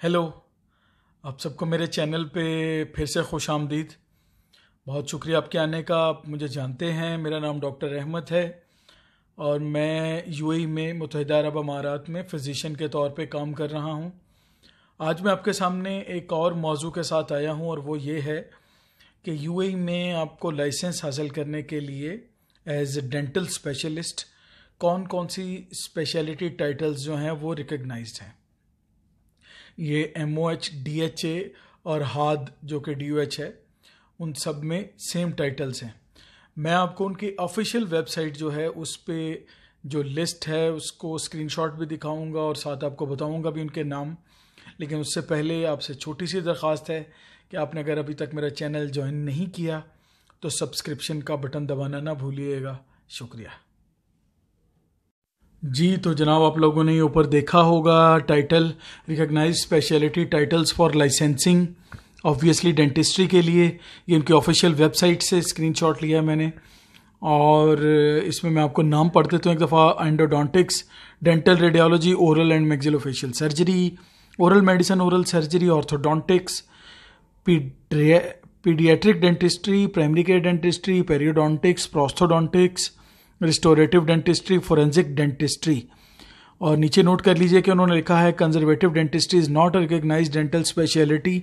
Hello आप सबको मेरे चैनल पे फिर से खुश आमदीद। बहुत शुक्रिया आपके आने का। आप मुझे जानते हैं, मेरा नाम डॉक्टर अहमद है और मैं यूएई e में मुतहदा अरब अमारात में फ़िज़िशन के तौर पे काम कर रहा हूँ। आज मैं आपके सामने एक और मौजू के साथ आया हूँ और वो ये है कि यूएई e में आपको लाइसेंस हासिल करने के लिए एज ए डेंटल स्पेशलिस्ट कौन कौन सी स्पेशलिटी टाइटल्स जो हैं वो रिकग्नाइज्ड हैं। ये M O H D H A और हाद जो कि डी एच है, उन सब में सेम टाइटल्स हैं। मैं आपको उनकी ऑफिशियल वेबसाइट जो है, उस पर जो लिस्ट है, उसको स्क्रीनशॉट भी दिखाऊँगा और साथ आपको बताऊँगा भी उनके नाम। लेकिन उससे पहले आपसे छोटी सी दरख्वास्त है कि आपने अगर अभी तक मेरा चैनल ज्वाइन नहीं किया तो सब्सक्रिप्शन का बटन दबाना ना भूलिएगा। शुक्रिया। जी तो जनाब आप लोगों ने ऊपर देखा होगा title recognise specialty titles for licensing obviously dentistry के लिए। ये उनकी ऑफिशियल वेबसाइट से स्क्रीनशॉट लिया मैंने। और इसमें मैं आपको नाम पढ़ देता हूँ एक दफ़ा endodontics dental radiology oral and maxillofacial surgery oral medicine oral surgery orthodontics paedia paediatric dentistry primary care dentistry periodontics prosthodontics restorative dentistry forensic dentistry और नीचे नोट कर लीजिए कि उन्होंने लिखा है conservative dentistry is not recognise dental specialty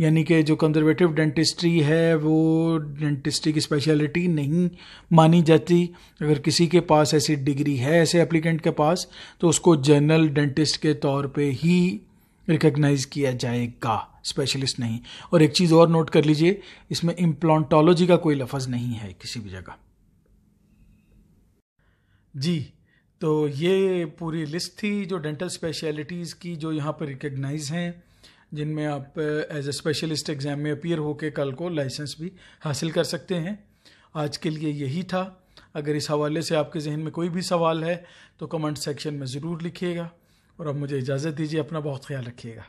यानी कि जो कंजर्वेटिव डेंटिस्ट्री है, वो डेंटिस्ट्री की स्पेशलिटी नहीं मानी जाती। अगर किसी के पास ऐसी डिग्री है, ऐसे एप्लीकेंट के पास तो उसको जनरल डेंटिस्ट के तौर पे ही रिकग्नाइज किया जाएगा। स्पेशलिस्ट नहीं। और एक चीज़ और नोट कर लीजिए, इसमें इम्प्लांटोलॉजी का कोई लफज नहीं है किसी भी जगह। जी तो ये पूरी लिस्ट थी जो डेंटल स्पेशलिटीज़ की जो यहाँ पर रिकग्नाइज हैं, जिनमें आप एज ए स्पेशलिस्ट एग्ज़ाम में अपियर होकर कल को लाइसेंस भी हासिल कर सकते हैं। आज के लिए यही था। अगर इस हवाले से आपके जहन में कोई भी सवाल है तो कमेंट सेक्शन में ज़रूर लिखिएगा और अब मुझे इजाज़त दीजिए, अपना बहुत ख्याल रखिएगा।